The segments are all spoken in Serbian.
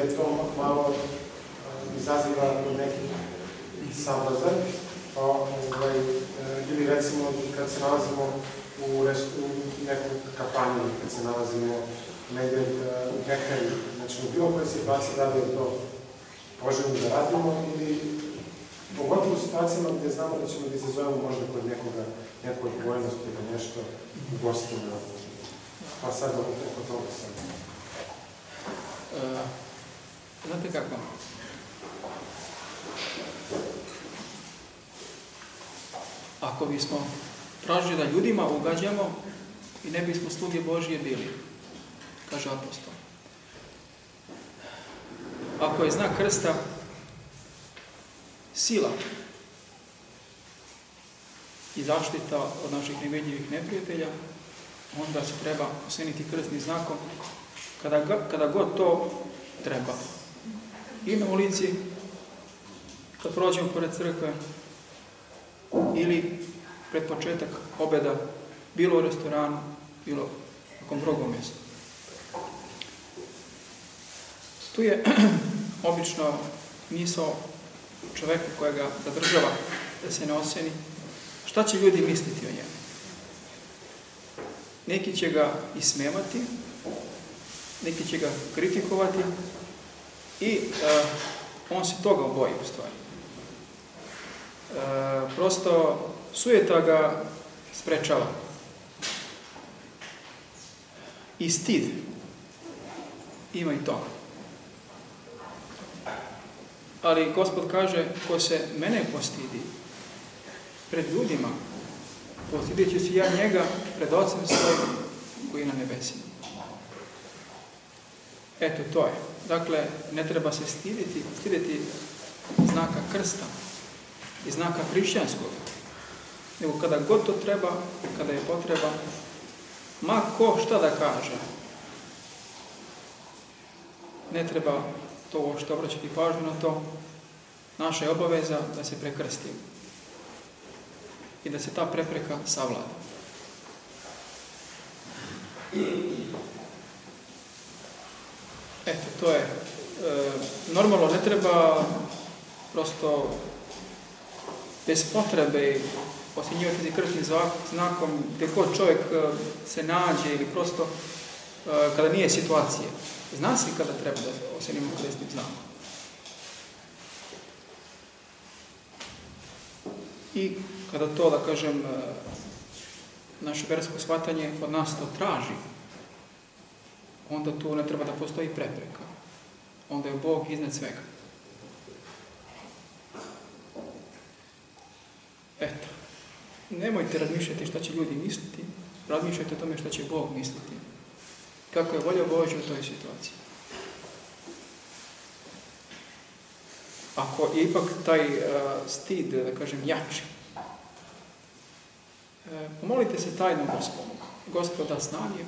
gdje to malo izaziva neki sablazan, pa, ovaj, ili recimo kad se nalazimo u, u nekom kafanju, kad se nalazimo negdje u nekaj, znači u bilo kojoj situaciji da li je to možemo da radimo ili pogotovo u situacijama gdje znamo da ćemo da izazovemo možda kod nekoga neku odgovornost ili nešto u gostima. Pa sad oko toga sam. Uh, znate kako? Ako bismo tražili da ljudima ugađamo i ne bismo sluge Božije bili, kaže apostol. Ako je znak krsta sila i zaštita od naših nevedljivih neprijatelja, onda se treba oseniti krstni znakom kada, kada god to treba. I na ulici, kad prođemo pored crkve, ili pred početak obeda, bilo u restoranu, bilo nekom drugom mjestu. Tu je obično misao čoveku kojega zadržava da se ne osjeni, šta će ljudi misliti o njemu. Neki će ga ismevati, neki će ga kritikovati i uh, on se toga oboji u stvari. Uh, prosto sujeta ga sprečava. I stid ima i toga. Ali gospod kaže, ko se mene postidi pred ljudima, postidit ću se ja njega pred ocem svojim koji je na nebesima. Eto, to je. Dakle, ne treba se stiditi, stiditi znaka krsta i znaka hrišćanskog, nego kada god to treba, kada je potreba, ma ko šta da kaže, ne treba to uopšte obraćati pažnju na to, naša je obaveza da se prekrstimo i da se ta prepreka savlada. Eto, to je. E, normalno ne treba prosto bez potrebe osjenjivati se krstnim znakom gdje god čovjek e, se nađe ili prosto e, kada nije situacije. Zna se kada treba da osjenimo krstnim znakom. I kada to, da kažem, e, naše versko shvatanje od nas to traži, onda tu ne treba da postoji prepreka. Onda je Bog iznad svega. Eto. Nemojte razmišljati šta će ljudi misliti, razmišljajte o tome šta će Bog misliti. Kako je volja Božja u toj situaciji. Ako je ipak taj uh, stid, da kažem, jači, uh, pomolite se tajno gospodu. Gospoda snage,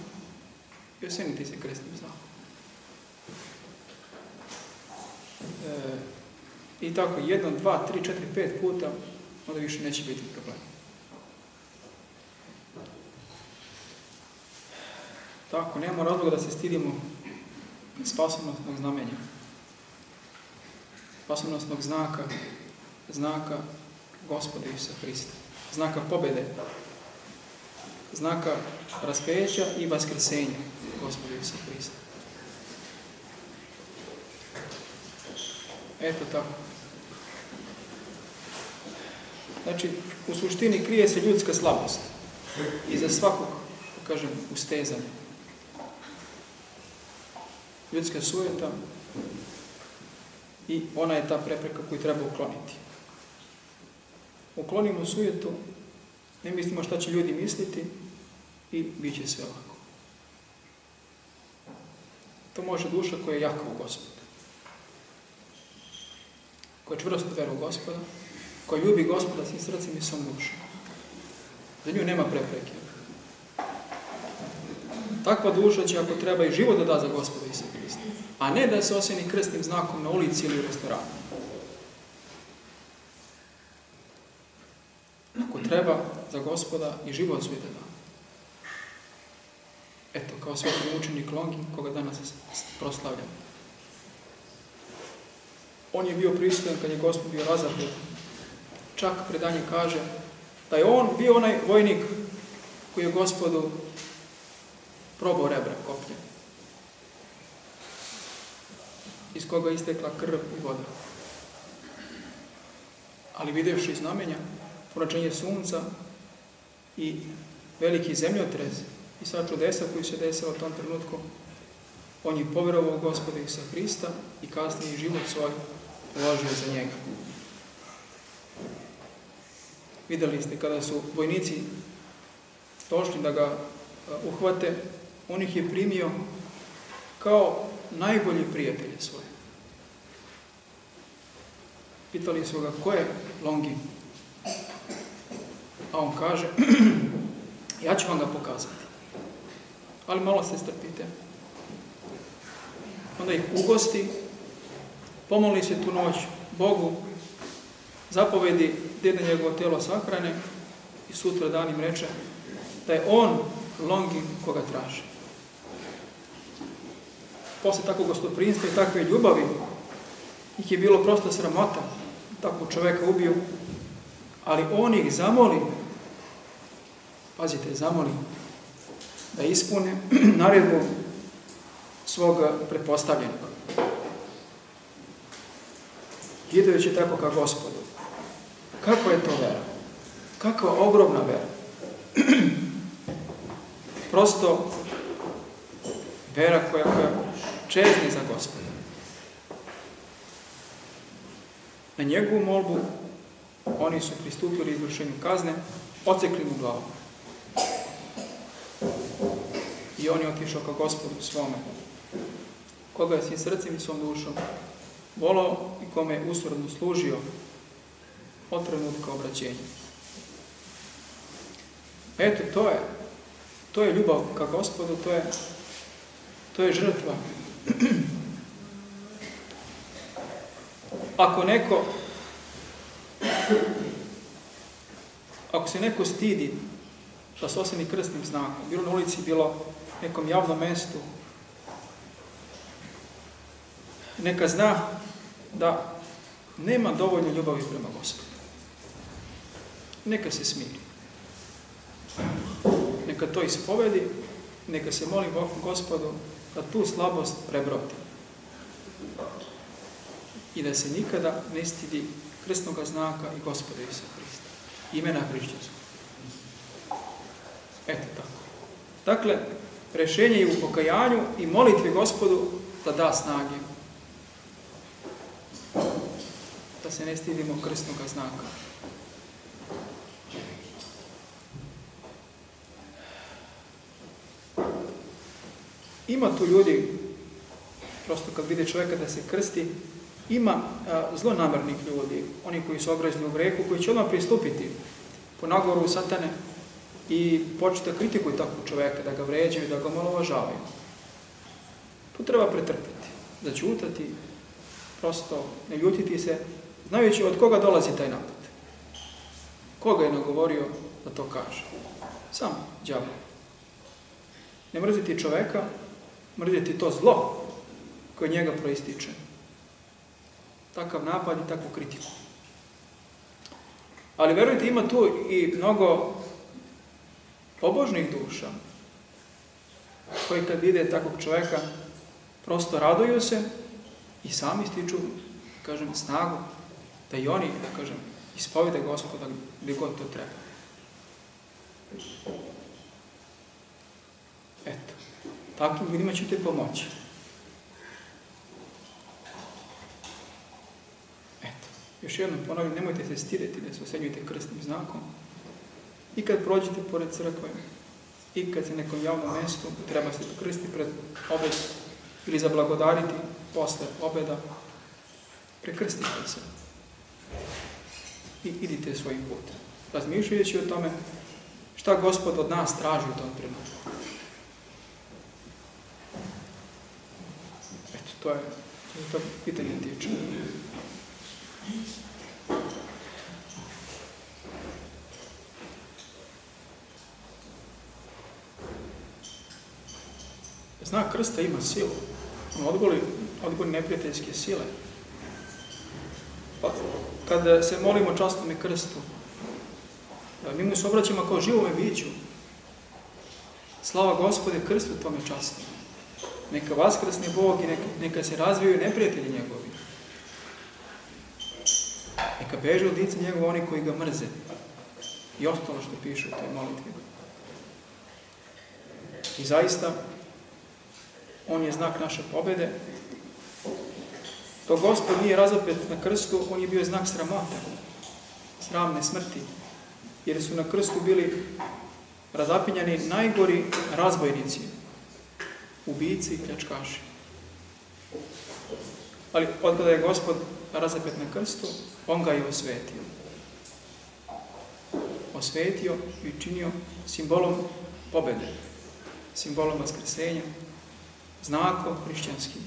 i osenite se krstnim znakom. E, I tako, jedno, dva, tri, četiri, pet puta, onda više neće biti problem. Tako, nema razloga da se stidimo spasonosnog znamenja. Spasonosnog znaka, znaka Gospoda Isusa Hrista. Znaka pobede. Znaka raspeća i vaskrsenja. Gospodu Isusa Hrista. Eto tako. Znači, u suštini krije se ljudska slabost. I za svakog, kažem, ustezanja. Ljudska sujeta i ona je ta prepreka koju treba ukloniti. Uklonimo sujetu, ne mislimo šta će ljudi misliti i bit će sve lako. To može duša koja je jaka u gospodu. Koja čvrsto vera u gospoda, koja ljubi gospoda svim srcem i svom dušom. Za nju nema prepreke. Takva duša će, ako treba, i život da da za gospoda i Hrista. a ne da se osjeni krstnim znakom na ulici ili u restoranu. Ako treba za gospoda i život svoj da da. Eto, kao sveti učenik Longin, koga danas proslavljamo. On je bio prisutan kad je gospod bio razapet. Čak predanje kaže da je on bio onaj vojnik koji je gospodu probao rebra kopljem. Iz koga je istekla krv i voda. Ali videvši znamenja, poračenje sunca i veliki zemljotrez i sva čudesa koji se desila u tom trenutku, on je povjerovao gospoda Isa Hrista i kasnije život svoj položio za njega. Videli ste kada su vojnici došli da ga uhvate, on ih je primio kao najbolji prijatelje svoje. Pitali su ga ko je Longin, a on kaže, ja ću vam ga pokazati. Ali malo se strpite. Onda ih ugosti, pomoli se tu noć Bogu, zapovedi gdje da njegovo tijelo sahrane i sutra dan im reče da je on Longin koga traži. Posle takvog gostoprinstva i takve ljubavi, ih je bilo prosto sramota, takvog čoveka ubio, ali on ih zamoli, pazite, zamoli, da ispune naredbu svog pretpostavljenog. Idejući tako ka gospodu. Kako je to vera? Kakva ogromna vera? Prosto vera koja, koja čezni za gospoda. Na njegovu molbu oni su pristupili izvršenju kazne, ocekli mu glavu. I on je otišao ka gospodu svome, koga je svim srcem i svom dušom volao i kome je usvrdno služio od trenutka obraćenja. Eto, to je, to je ljubav ka gospodu, to je, to je žrtva. Ako neko ako se neko stidi da se osjeni krstnim znakom, bilo na ulici, bilo nekom javnom mestu, neka zna da nema dovoljno ljubavi prema gospodu. Neka se smiri. Neka to ispovedi, neka se moli gospodu da tu slabost prebrodi. I da se nikada ne stidi krstnog znaka i gospoda Isusa Hrista. Imena hrišćanskog. Eto tako. Dakle, rešenje je u pokajanju i molitvi gospodu da da snage. Da se ne stidimo krstnog znaka. Ima tu ljudi, prosto kad vide čovjeka da se krsti, ima a, zlonamernih ljudi, oni koji su ograđeni u greku, koji će odmah pristupiti po nagovoru satane i početi da kritikuju takvog čoveka, da ga vređaju, da ga malo uvažavaju. Tu treba pretrpiti, da ćutati, prosto ne ljutiti se, znajući od koga dolazi taj napad. Koga je nagovorio da to kaže? Sam, djavo. Ne mrziti čoveka, mrziti to zlo koje njega proističe takav napad i takvu kritiku. Ali verujte, ima tu i mnogo pobožnih duša koji kad vide takvog čoveka prosto raduju se i sami stiču, kažem, snagu da i oni, da kažem, ispovede gospoda gdje god to treba. Eto, takvim ljudima ćete pomoći. Još jednom ponavljam, nemojte se stideti da se osenjujete krstnim znakom. I kad prođete pored crkve, i kad se nekom javnom mjestu treba se krsti pred obed ili zablagodariti posle obeda, prekrstite se. I idite svojim putem. Razmišljajući o tome šta gospod od nas traži u tom trenutku. Eto, To je, to je pitanje tiče. Znak krsta ima silu. On odgoli, odgoli neprijateljske sile. Pa, kad se molimo častnom krstu, mi mu se obraćamo kao živome biću. Slava gospode, krstu tome častno. Neka vaskrsne Bog i neka, neka se razvijaju neprijatelji njegovi. Neka beže od lica njegova oni koji ga mrze. I ostalo što piše u toj molitvi. I zaista, on je znak naše pobede. To gospod nije razapet na krstu, on je bio znak sramote, sramne smrti, jer su na krstu bili razapinjani najgori razbojnici, ubici i pljačkaši. Ali od kada je gospod razapet na krstu, on ga je osvetio. Osvetio i činio simbolom pobede, simbolom vaskrsenja, znakom hrišćanskim.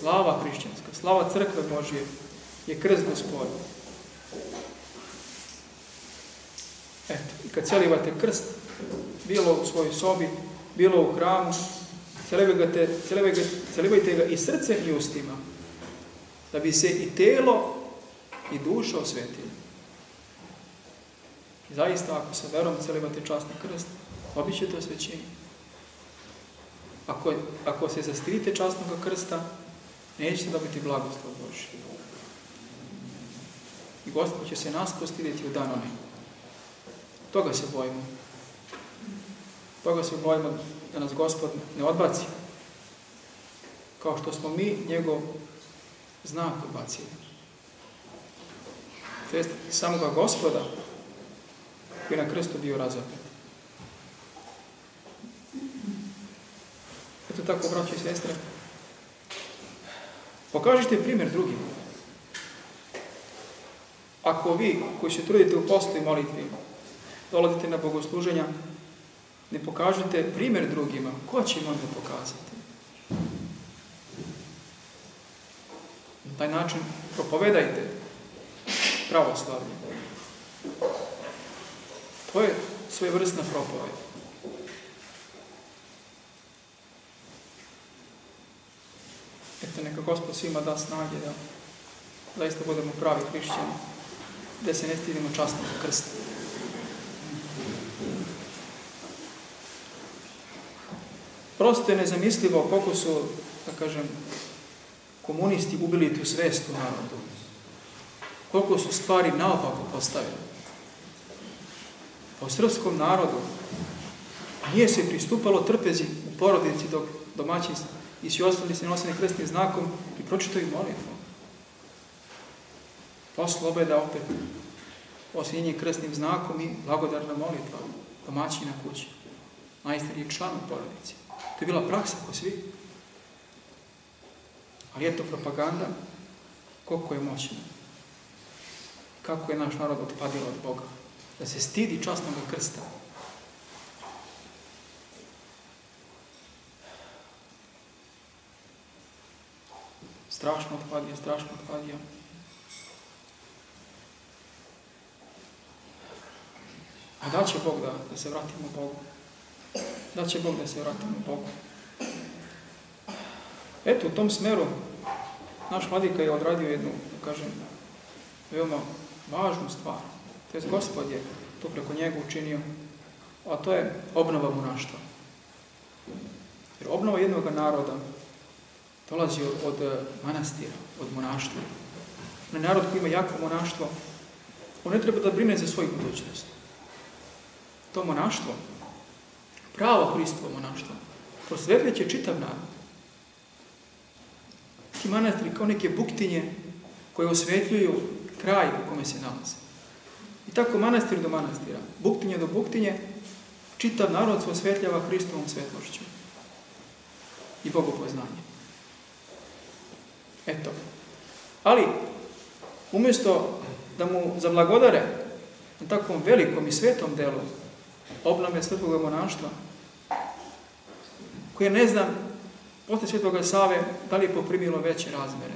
Slava hrišćanska, slava crkve Božje je krst gospodin. Eto, i kad celivate krst, bilo u svojoj sobi, bilo u hramu, celivajte, celivajte, celivajte ga i srcem i ustima, da bi se i telo i duša osvetili. I zaista, ako sa verom celivate častni krst, dobit ćete osvećenje. Ako, ako se zastirite častnog krsta, nećete dobiti blagoslov Boži. I Gospod će se nas postiditi u dan onaj. Toga se bojimo. Toga se bojimo da nas Gospod ne odbaci. Kao što smo mi njegov znak odbacili. To jest samoga Gospoda koji je na krstu bio razapet. Eto tako, braći i sestre, pokažite primjer drugim. Ako vi, koji se trudite u postu i molitvi, dolazite na bogosluženja, ne pokažete primjer drugima, ko će im onda pokazati? Na taj način propovedajte pravoslavlje. To je svoje vrstna propoved. Eto, neka Gospod svima da snage da zaista budemo pravi hrišćani, da se ne stidimo častnog krsta. Prosto je nezamislivo koliko su, da kažem, komunisti ubili tu svest u narodu. Koliko su stvari naopako postavili. Po srpskom narodu nije se pristupalo trpezi u porodici dok domaćin i svi ostali se nosili krstnim znakom i pročitaju molitvu. Posle obeda opet osinjenje krstnim znakom i blagodarna molitva domaćina kući. Majster je član u porodici. To je bila praksa ko svi. Ali je to propaganda koliko je moćna. Kako je naš narod otpadilo od Boga. Da se stidi častnog krsta. Strašno otpadija, strašno otpadija. A da će Bog da, da se vratimo Bogu? Da će Bog da se vratimo Bogu? Eto, u tom smeru naš vladika je odradio jednu, da kažem, veoma važnu stvar. To je gospod je to preko njega učinio, a to je obnova monaštva. Jer obnova jednog naroda dolazi od manastira, od monaštva. Na narod koji ima jako monaštvo, on ne treba da brine za svoju budućnost. To monaštvo, pravo Hristovo monaštvo, prosvetljeće čitav narod. Ti manastiri kao neke buktinje koje osvetljuju kraj u kome se nalaze. I tako manastir do manastira, buktinje do buktinje, čitav narod se osvetljava Hristovom svetlošću i bogopoznanje. Eto. Ali, umjesto da mu zablagodare na takvom velikom i svetom delu obnove svetog monaštva, koje ne znam posle Svetoga Save, da li je poprimilo veće razmere?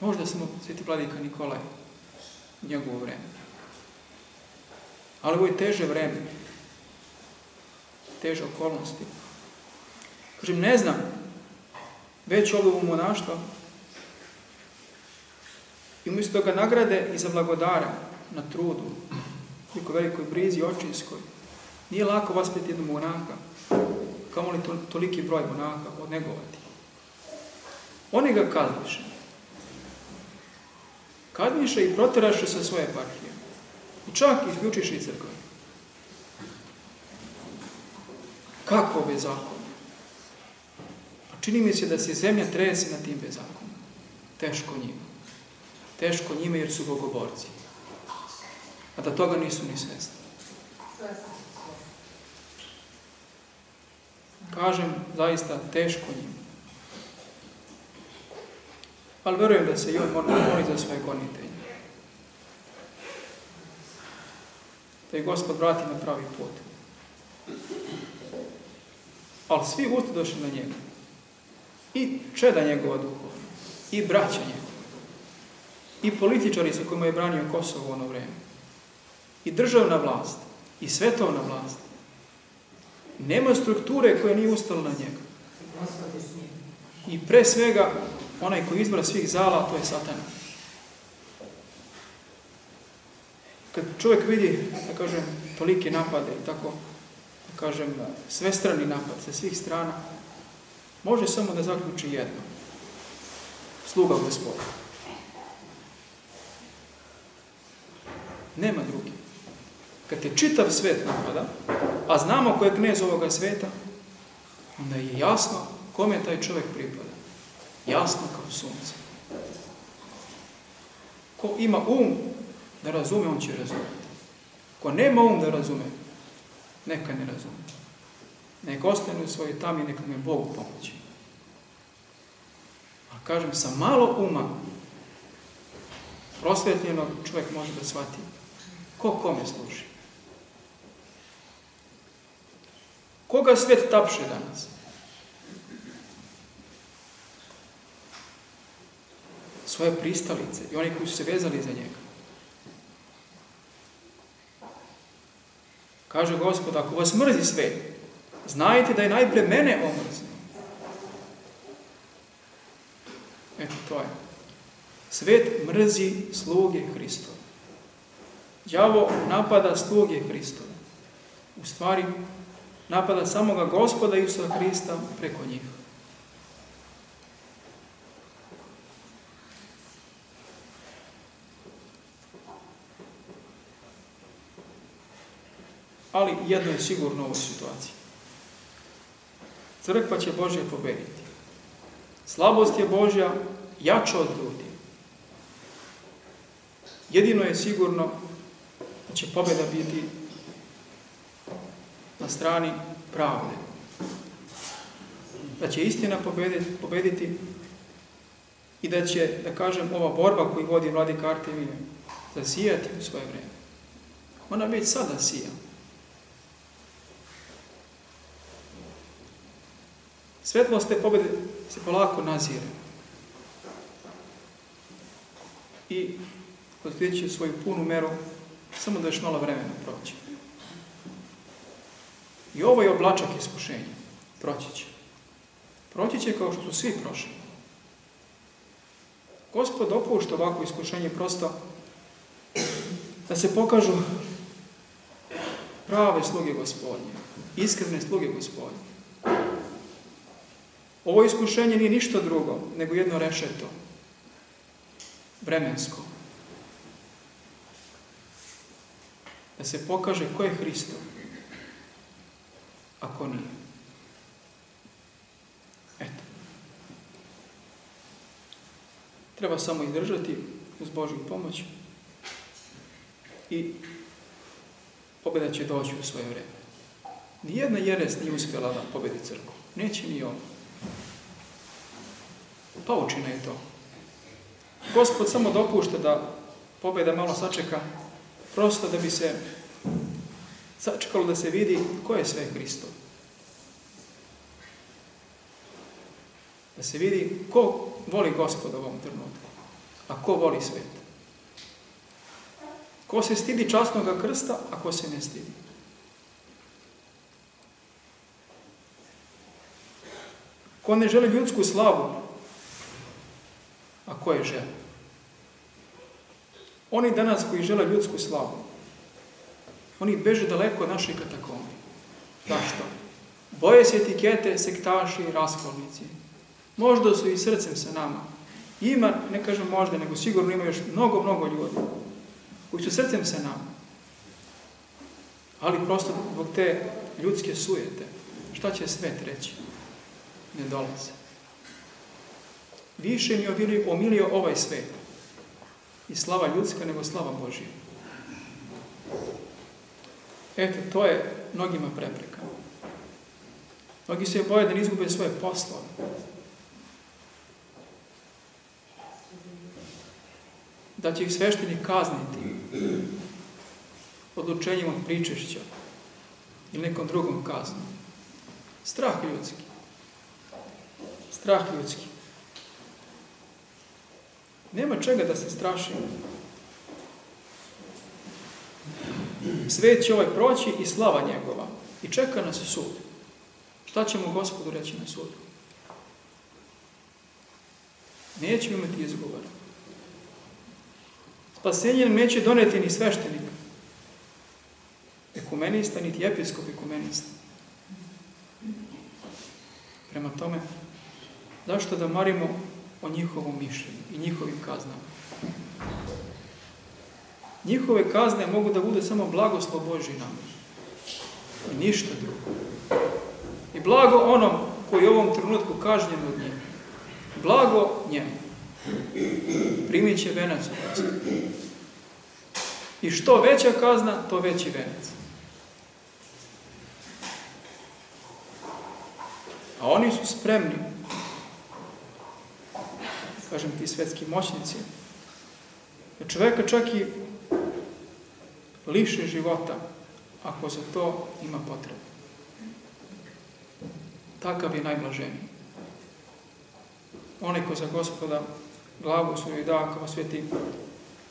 Možda samo Sveti Vladika Nikolaj, njegovo vreme. Ali ovo je teže vreme, teže okolnosti. Kažem, ne znam, već ovo u monaštva i umjesto ga nagrade i za blagodara na trudu, koliko velikoj brizi očinskoj, nije lako vaspiti jednog monaka, kamo li to, toliki broj monaka odnegovati. Oni ga kazniše. Kazniše i proteraše sa svoje partije. I čak isključiše i crkve. Kako bezakon? Pa čini mi se da se zemlja trese na tim bezakonom. Teško njima. Teško njima jer su bogoborci. A da toga nisu ni svesni. Kažem, zaista teško njima. Ali verujem da se i on moli za svoje gonitelje. Da je Gospod vrati na pravi put. Ali svi usti na njega. I čeda njegova duhova. I braća njegova. I političari sa kojima je branio Kosovo ono vreme. I državna vlast. I svetovna vlast. Nema strukture koja nije ustala na njega. I pre svega, onaj koji izbora svih zala, to je satan. Kad čovjek vidi, da kažem, tolike napade, tako, da kažem, svestrani napad sa svih strana, može samo da zaključi jedno. Sluga gospoda. Nema drugi. Kad te čitav svet napada, a znamo ko je knez ovoga sveta, onda je jasno kome taj čovjek pripada. Jasno kao sunce. Ko ima um da razume, on će razumeti. Ko nema um da razume, neka ne razume. Neka ostane u svojoj tami, neka me Bog pomoći. A kažem, sa malo uma prosvetljenog čovjek može da shvati ko kome služi. Koga svet tapše danas? Svoje pristalice i oni koji su se vezali za njega. Kaže gospod, ako vas mrzi svet, znajte da je najpre mene omrzio. Eto, to je. Svet mrzi sluge Hristove. Đavo napada sluge Hristove. U stvari, napada samoga gospoda Isusa Hrista preko njih. Ali jedno je sigurno u ovoj situaciji. Crkva će Božje pobediti. Slabost je Božja jača od ljudi. Jedino je sigurno da će pobjeda biti na strani pravde. Da će istina pobediti, pobediti i da će, da kažem, ova borba koju vodi vladika Artemije zasijati u svoje vreme. Ona već sada sija. Svetlost te pobjede se polako nazire. I postići svoju punu meru samo da još malo vremena proći. I ovo je oblačak iskušenja. Proći će. Proći će kao što su svi prošli. Gospod dopušta ovako iskušenje prosto da se pokažu prave sluge gospodnje, iskrene sluge gospodnje. Ovo iskušenje nije ništa drugo, nego jedno rešeto, vremensko. Da se pokaže ko je Hristo, a ko nije. Eto. Treba samo izdržati uz Božju pomoć i pobjeda će doći u svoje vreme. Nijedna jeres nije uspjela da pobedi crkvu. Neće ni on. Paučina je to. Gospod samo dopušta da pobjeda malo sačeka, prosto da bi se sačekalo da se vidi ko je sve Hristo. Da se vidi ko voli gospoda u ovom trenutku, a ko voli svet. Ko se stidi časnog krsta, a ko se ne stidi. Ko ne želi ljudsku slavu, a ko je žele? Oni danas koji žele ljudsku slavu, oni beže daleko od naših katakombi. Zašto? Boje se etikete, sektaši i raskolnici. Možda su i srcem sa nama. Ima, ne kažem možda, nego sigurno ima još mnogo, mnogo ljudi koji su srcem sa nama. Ali prosto zbog te ljudske sujete, šta će svet reći? Ne dolaze. Više mi je omilio ovaj svet i slava ljudska nego slava Božija. Eto, to je mnogima prepreka. Mnogi se boje da ne izgube svoje poslove. Da će ih svešteni kazniti odlučenjem od pričešća ili nekom drugom kaznom. Strah ljudski. Strah ljudski. Nema čega da se straši. Svet će ovaj proći i slava njegova. I čeka nas sud. Šta ćemo gospodu reći na sudu? Nećemo imati izgovora. Spasenje neće doneti ni sveštenik, ekumenista, niti episkop ekumenista. Prema tome, zašto da marimo o njihovom mišljenju i njihovim kaznama? Njihove kazne mogu da bude samo blagoslov Boži nam. I ništa drugo. I blago onom koji u ovom trenutku kažnjen od njega. Blago njemu. Primit će venac u I što veća kazna, to veći venac. A oni su spremni, kažem ti svetski moćnici, da čoveka čak i liše života, ako za to ima potrebu. Takav je najblaženiji. Onaj ko za gospoda glavu svoju da kao sveti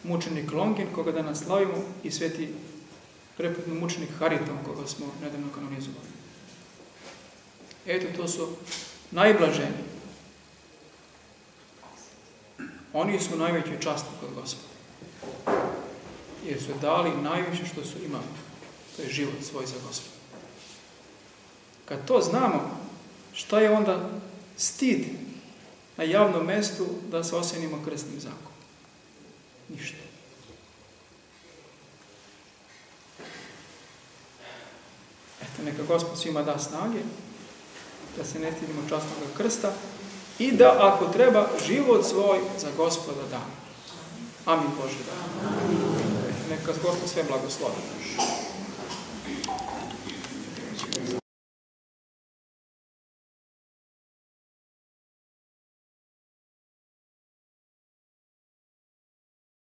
mučenik Longin, koga danas slavimo, i sveti preputni mučenik Hariton, koga smo nedavno kanonizovali. Eto, to su najblaženiji. Oni su najveći časti kod gospoda. Jer su dali najviše što su imali. To je život svoj za gospoda. Kad to znamo, šta je onda stid na javnom mestu da se osenimo krstnim zakonom? Ništa. Eto, neka Gospod svima da snage, da se ne stidimo častnog krsta i da, ako treba, život svoj za Gospoda da. Amin Bože da. Neka Gospod sve blagoslovi.